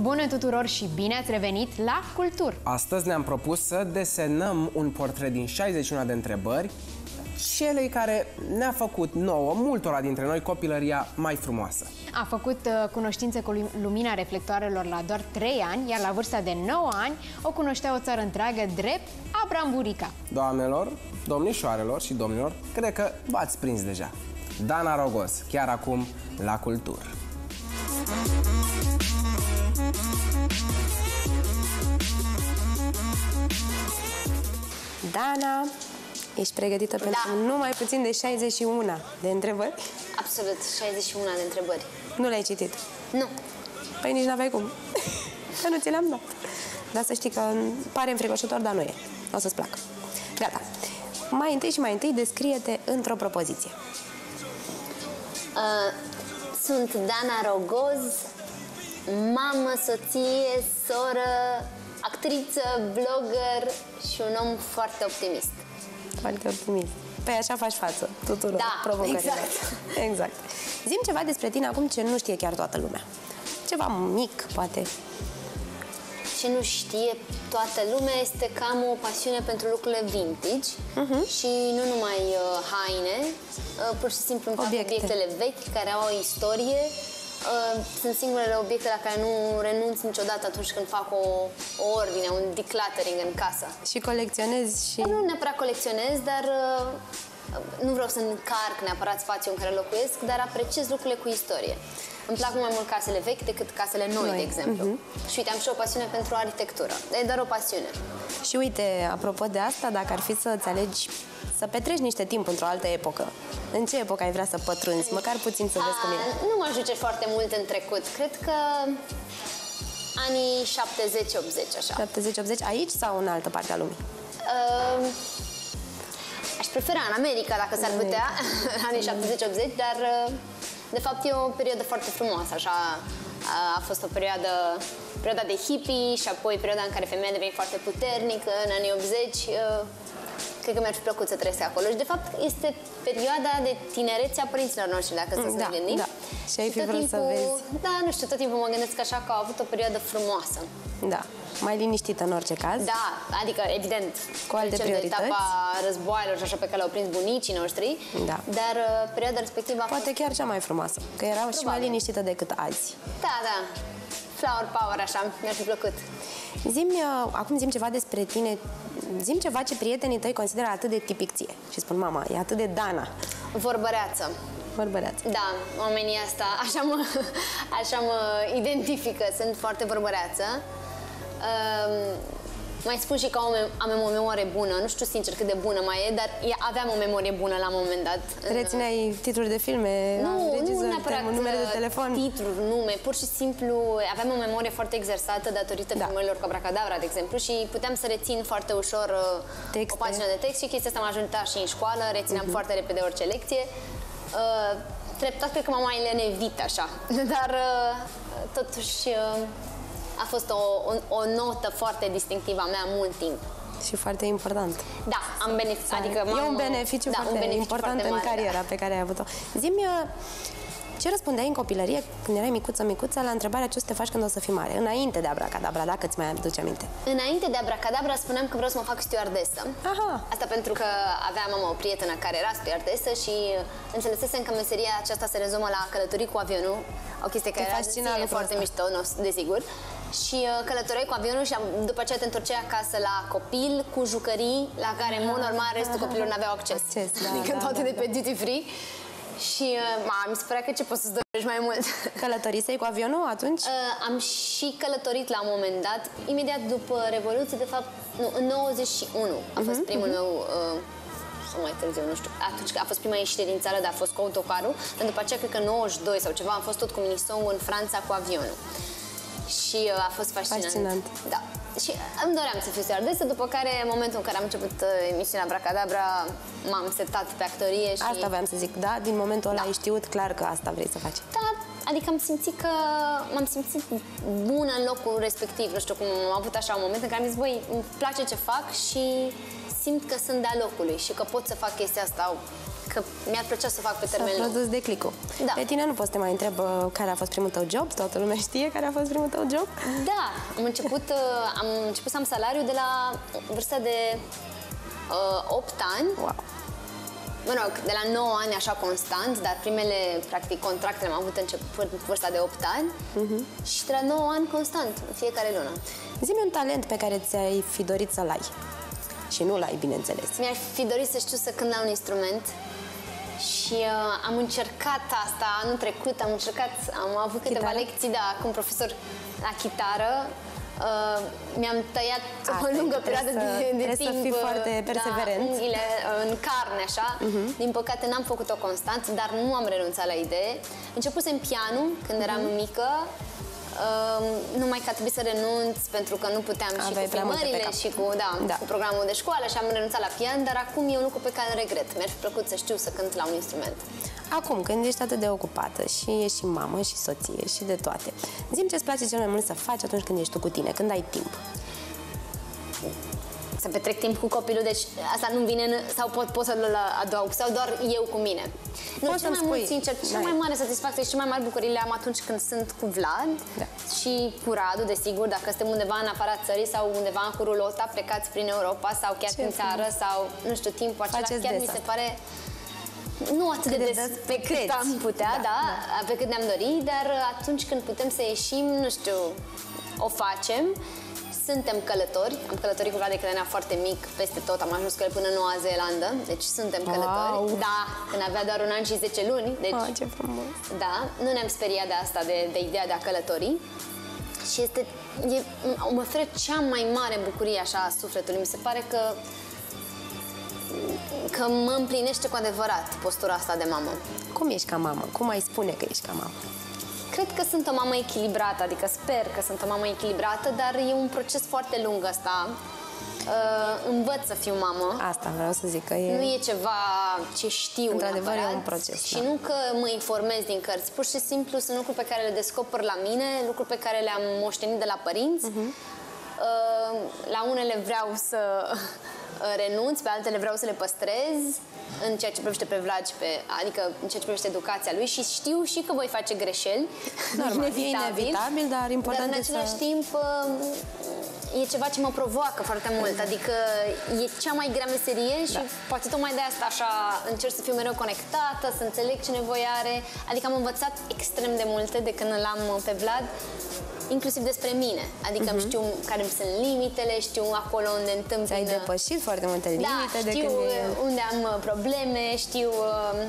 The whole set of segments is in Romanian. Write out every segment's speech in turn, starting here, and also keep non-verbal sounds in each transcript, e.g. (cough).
Bună tuturor și bine ați revenit la Cultur! Astăzi ne-am propus să desenăm un portret din 61 de întrebări celei care ne-a făcut nouă, multora dintre noi, copilăria mai frumoasă. A făcut uh, cunoștințe cu lumina reflectoarelor la doar 3 ani, iar la vârsta de 9 ani o cunoștea o țară întreagă drept Abram Burica. Doamnelor, domnișoarelor și domnilor, cred că v-ați prins deja. Dana Rogos, chiar acum la Cultură. Dana, ești pregătită da. pentru numai puțin de 61 de întrebări? Absolut, 61 de întrebări. Nu le-ai citit? Nu. Păi nici n-aveai cum. (laughs) Că nu ți le-am dat. Dar să știi că pare înfricoșător, dar nu e. O să-ți placă. Gata. Mai întâi și mai întâi descrie-te într-o propoziție. Uh, sunt Dana Rogoz, mamă, soție, soră, actriță, blogger și un om foarte optimist. Foarte optimist. Păi așa faci față tuturor Da, provocărilor. exact. exact. Zim ceva despre tine acum ce nu știe chiar toată lumea. Ceva mic, poate. Ce nu știe toată lumea este că am o pasiune pentru lucrurile vintage Mhm. și nu numai uh, haine, uh, pur și simplu îmi plac Obiecte. obiectele vechi care au o istorie. Uh, sunt singurele obiecte la care nu renunț niciodată atunci când fac o, o ordine, un decluttering în casă. Și colecționezi și... Nu neapărat colecționez, dar uh, nu vreau să încarc neapărat spațiul în care locuiesc, dar apreciez lucrurile cu istorie. Îmi plac mult mai mult casele vechi decât casele noi, Noi, de exemplu. Și uite, am și o pasiune pentru arhitectură. E doar o pasiune. Și uite, apropo de asta, dacă ar fi să-ți alegi să petreci niște timp într-o altă epocă, în ce epocă ai vrea să pătrunzi? Măcar puțin să vezi cum e. A, nu mă duce foarte mult în trecut. Cred că anii 70-80, așa. 70-80 aici sau în altă parte a lumii? Uh, aș prefera în America, dacă s-ar În putea, (laughs) anii 70-80, dar uh, de fapt e o perioadă foarte frumoasă, așa. A, a fost o perioadă, perioada de hippie și apoi perioada în care femeia a devenit foarte puternică, în anii 80. Uh, cred că mi-ar fi plăcut să trăiesc acolo. Și de fapt este perioada de tinerețe a părinților noștri, dacă să Da, ne gândim. da. Și ai fi tot vrut să vezi. Da, nu știu, tot timpul mă gândesc așa că au avut o perioadă frumoasă. Da. Mai liniștită în orice caz. Da, adică, evident, Cu alte trecem priorități. de etapa războaielor și așa pe care le-au prins bunicii noștri, Da. dar uh, perioada respectivă a Poate fost... chiar cea mai frumoasă, că era și mai Probabil. liniștită decât azi. Da, da, flower power, așa, mi-ar fi plăcut. Zim, acum zim ceva despre tine, zim ceva ce prietenii tăi consideră atât de tipic ție. Și spun, mama, e atât de Dana. Vorbăreață. Vorbăreață. Da, oamenii asta, așa mă, (laughs) așa mă identifică, sunt foarte vorbăreață. Um, mai spun și că am, am o memorie bună, nu știu sincer cât de bună mai e, dar e- aveam o memorie bună la un moment dat. În- Rețineai titluri de filme, Nu, regizori, nu neapărat numere de uh, telefon. titluri, nume, pur și simplu aveam o memorie foarte exersată datorită Da. da. filmărilor cu Abracadabra, de exemplu, și puteam să rețin foarte ușor uh, Texte. o pagină de text și chestia asta m-a ajutat și în școală, rețineam Mhm. foarte repede orice lecție. Uh, treptat cred că m-am mai lenevit așa, (laughs) dar uh, totuși uh, a fost o, o, o notă foarte distinctivă a mea mult timp. Și foarte important. Da, am beneficiat, adică e m-am- un beneficiu da, foarte un beneficiu important foarte în mare, da. cariera pe care ai avut-o. Zimi, ce răspundeai în copilărie când erai micuță, micuță, la întrebarea ce o să te faci când o să fii mare? Înainte de abracadabra, dacă îți mai aduce aminte. Înainte de Abracadabra spuneam că vreau să mă fac stewardesă. Aha. Asta pentru că aveam mama o prietenă care era stewardesă și înțelesesem că meseria aceasta se rezumă la călătorii cu avionul, o chestie care Te era fascina ție lucrul foarte ăsta. mișto, nu, desigur. Și uh, călătoreai cu avionul și am- după aceea te întorceai acasă la copil cu jucării la care, în mod normal, restul copilor n-aveau acces. Acces, da, adică da, toate da, de pe duty free. Și uh, ma, mi se părea că ce poți să-ți dorești mai mult. (laughs) Călătorisei cu avionul atunci? Uh, am și călătorit la un moment dat, imediat după Revoluție, de fapt, nu, în 91 a fost primul meu, uh, sau mai târziu, nu știu, atunci a fost prima ieșire din țară, dar a fost cu autocarul, dar după aceea, cred că 92 sau ceva, am fost tot cu Minisou în Franța cu avionul. Și uh, a fost fascinant. Fascinant. Da. Și îmi doream să fiu stewardesă, după care, în momentul în care am început uh, emisiunea Bracadabra, m-am setat pe actorie și... Asta voiam să zic, da? Din momentul ăla Da. ai știut clar că asta vrei să faci. Da, adică am simțit că m-am simțit bună în locul respectiv, nu știu cum am avut așa un moment în care am zis, băi, îmi place ce fac și simt că sunt de-a locului și că pot să fac chestia asta că mi-ar plăcea să fac pe S-a termen lung. produs declicul. Da. Pe tine nu poți să te mai întreb uh, care a fost primul tău job, toată lumea știe care a fost primul tău job. Da, am început, (laughs) uh, am început să am salariu de la vârsta de uh, 8 ani. Wow. Mă rog, de la 9 ani așa constant, dar primele, practic, contracte le-am avut început în vârsta de 8 ani Mhm. și de la 9 ani constant, în fiecare lună. Zi-mi un talent pe care ți-ai fi dorit să-l ai. Și nu l-ai, bineînțeles. Mi-ar fi dorit să știu să cânt la un instrument și uh, am încercat asta anul trecut, am încercat, am avut câteva Chitară? lecții, da, cu un profesor la chitară. Uh, mi-am tăiat Asta o e, lungă că perioadă trebuie de, să- de trebuie să timp fii uh, foarte perseverent. Mhm. Da, unghiile uh, în carne, așa. Din păcate n-am făcut-o constant, dar nu am renunțat la idee. Începusem pianul când eram Mhm. mică. Uh, numai că a trebuit să renunț pentru că nu puteam și Aveai cu prea multe pe filmările cap. și cu, da, Da. cu programul de școală și am renunțat la pian, dar acum e un lucru pe care îl regret. Mi-ar fi plăcut să știu să cânt la un instrument. Acum, când ești atât de ocupată și ești și mamă și soție și de toate, zi ce-ți place cel mai mult să faci atunci când ești tu cu tine, când ai timp. Să petrec timp cu copilul, deci asta nu vine în, sau pot, pot să-l adaug, sau doar eu cu mine. Nu, Poți cel să-mi mai mult, spui, sincer, cea da. mai mare satisfacție și cea mai mare bucurie le am atunci când sunt cu Vlad Da. și cu Radu, desigur, dacă suntem undeva în afara țării sau undeva cu rulota, plecați prin Europa sau chiar Ce prin țară sau, nu știu, timpul acela Faceți chiar des mi se asta. pare nu atât de de des des pe cât puteți. am putea, Da, da, pe cât ne-am dorit, dar atunci când putem să ieșim, nu știu, o facem. Suntem călători, am călătorit cu Vlad de când era foarte mic peste tot, am ajuns cu el până în Noua Zeelandă, deci suntem călători. Wow. Da, când avea doar un an și 10 luni, deci Ah, ce frumos! da, nu ne-am speriat de asta, de, de ideea de a călători. Și este, e, mă oferă cea mai mare bucurie așa a sufletului. Mi se pare că că mă împlinește cu adevărat postura asta de mamă. Cum ești ca mamă? Cum ai spune că ești ca mamă? Cred că sunt o mamă echilibrată, adică sper că sunt o mamă echilibrată, dar e un proces foarte lung ăsta. Uh, învăț să fiu mamă. Asta vreau să zic că e... Nu e ceva ce știu Într-adevăr, e neapărat. un proces, Și da. nu că mă informez din cărți, pur și simplu sunt lucruri pe care le descoper la mine, lucruri pe care le-am moștenit de la părinți. Mhm. Uh, la unele vreau să uh, renunț, pe altele vreau să le păstrez în ceea ce privește pe Vlad și pe, adică în ceea ce privește educația lui și știu și că voi face greșeli. Normal, (laughs) e inevitabil, dar important dar în e să- același timp uh, e ceva ce mă provoacă foarte mult, adică e cea mai grea meserie și Da. poate tocmai de asta așa încerc să fiu mereu conectată, să înțeleg ce nevoie are, adică am învățat extrem de multe de când îl am pe Vlad, inclusiv despre mine, adică Mhm. știu care îmi sunt limitele, știu acolo unde întâmpină... Ți-ai depășit foarte multe limite da, de știu când e... uh, unde am uh, probleme, știu... uh,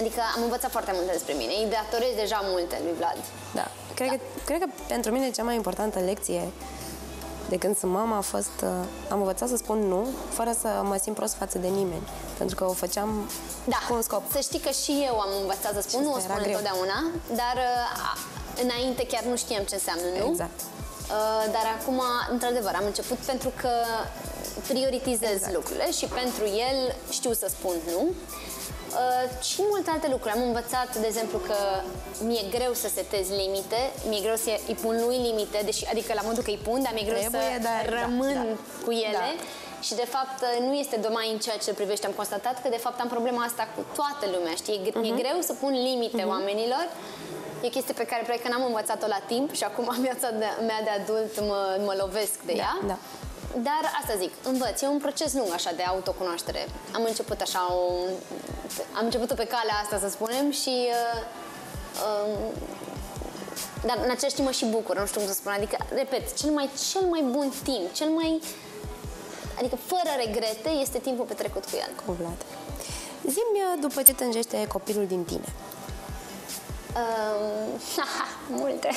Adică am învățat foarte multe despre mine, îi datorez deja multe lui Vlad. Da. Cred, Că, cred că pentru mine cea mai importantă lecție de când sunt mama a fost... Uh, am învățat să spun nu, fără să mă simt prost față de nimeni. Pentru că o făceam Da, cu un scop. să știi că și eu am învățat să spun, Și nu o asta era spun greu. întotdeauna, dar uh, a- înainte chiar nu știam ce înseamnă nu. Exact. Uh, Dar acum, într-adevăr, am început pentru că prioritizez Exact. lucrurile și pentru el știu să spun nu. Uh, și multe alte lucruri. Am învățat, de exemplu, că mi-e greu să setez limite, mi-e greu să îi pun lui limite, deși, adică la modul că îi pun, dar mi-e greu Trebuie, să dar- da, rămân da. cu ele. Da. Și de fapt nu este numai în ceea ce privește, am constatat că de fapt am problema asta cu toată lumea, știi? E, mi-e greu să pun limite oamenilor. E o chestie pe care probabil că n-am învățat-o la timp și acum (laughs) viața de, mea de adult mă, mă lovesc de ea. da. Dar asta zic, învăț, e un proces lung așa de autocunoaștere. Am început așa o, am început pe calea asta, să spunem, și uh, um, dar în același timp mă și bucur, nu știu cum să spun. Adică, repet, cel mai, cel mai bun timp, cel mai... Adică, fără regrete, este timpul petrecut cu el. Cu Vlad. Zi-mi uh, după ce tânjește copilul din tine. Um, (laughs) multe.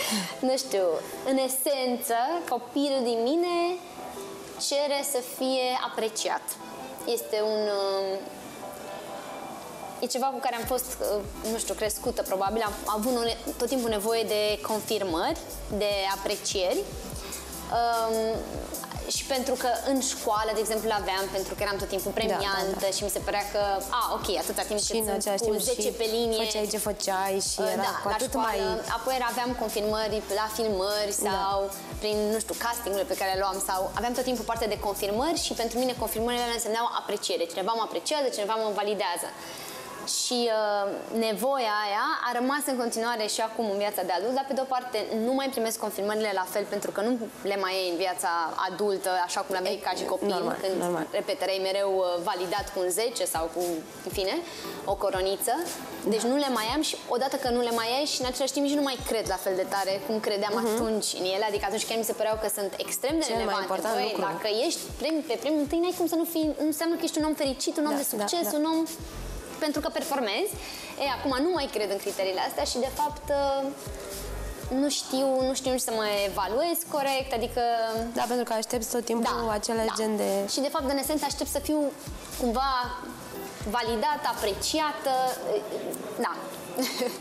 (laughs) nu știu, în esență, copilul din mine cere să fie apreciat. Este un... um, E ceva cu care am fost, uh, nu știu, crescută probabil, am avut une- tot timpul nevoie de confirmări, de aprecieri. Um, și pentru că în școală, de exemplu, aveam, pentru că eram tot timpul premiantă da, da. și mi se părea că, a, ok, atâta timp Și cât în sunt același cu timp 10 și pe linie. făceai ce făceai și era da, cu la atât școală, mai... apoi aveam confirmări la filmări Da. sau prin, nu știu, castingurile pe care le luam sau aveam tot timpul parte de confirmări și pentru mine confirmările alea însemnau apreciere. Cineva mă apreciază, cineva mă validează. Și uh, nevoia aia a rămas în continuare și acum în viața de adult, dar pe de o parte nu mai primesc confirmările la fel pentru că nu le mai e în viața adultă, așa cum le aveai ca și copil, normal, când, normal. repet, erai mereu uh, validat cu un 10 sau cu, în fine, o coroniță. Deci nu le mai am și odată că nu le mai ai și în același timp nici nu mai cred la fel de tare cum credeam atunci în ele, adică atunci chiar mi se păreau că sunt extrem de Mhm. Cel mai relevante. important Băi, lucru. dacă ești prim, pe primul întâi, n-ai cum să nu fii, nu înseamnă că ești un om fericit, un om Da, de succes, da, da. un om pentru că performezi. E, acum nu mai cred în criteriile astea și de fapt uh, nu știu, nu știu nici să mă evaluez corect, adică Da, pentru că aștepți tot timpul același gen de... și de fapt, în esență, aștept să fiu cumva validată, apreciată. Da.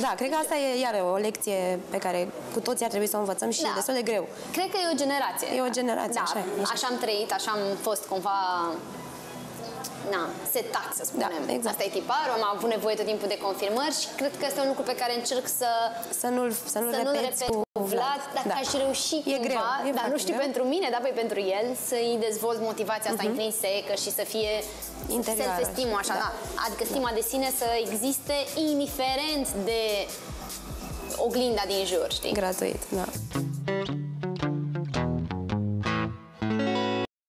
Da, cred că asta e iar o lecție pe care cu toții ar trebui să o învățăm și Da. e destul de greu. Cred că e o generație. E o generație, da, așa e, așa. Așa am trăit, așa am fost cumva na, setat, să spunem. Da, exact. Asta e tiparul, am avut nevoie tot timpul de confirmări și cred că este un lucru pe care încerc să Să nu-l, să nu să nu-l repeți repet cu Vlad, dacă da. aș reuși E cumva, greu, e dar nu foarte știu greu. pentru mine, dar păi pentru el, să-i dezvolt motivația asta intrinsecă și să fie Interioară. self-esteem așa, da. Da. Adică stima de sine să existe indiferent de oglinda din jur, știi? Gratuit, da.